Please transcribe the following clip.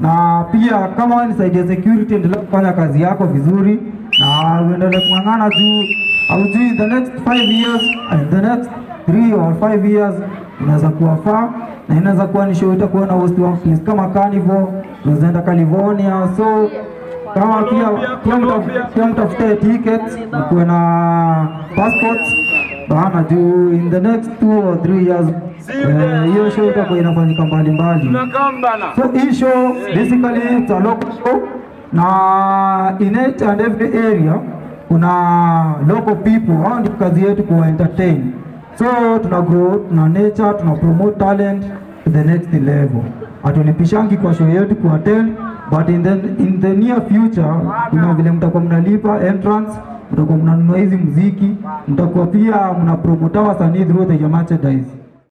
na pia kama wewe ni side security, endelea kufanya kazi yako vizuri na uendelee kung'ang'ana juu. Aujui the next 5 years and the next 3 or 5 years inaweza kuwa faa na inaweza kuwa ni show itakuwa na host wa place. Kama Carnival, tunaenda enda California so kama pia kama mtafute tickets mkuwe na passports bana juu in the next two or three years hiyo hiyo show itakuwa inafanyika mbalimbali. mbali. So hii show basically it's a local show na in each and every area kuna local people, hao ndio kazi yetu kuwa entertain. So tuna grow, tuna nature, tuna promote talent to the next level. Hatulipishangi kwa show yetu ku attend but in the, in the near future kuna vile mtakuwa mnalipa entrance, mtakuwa mnanunua hizi muziki, mtakuwa pia mna promote wasanii through the merchandise.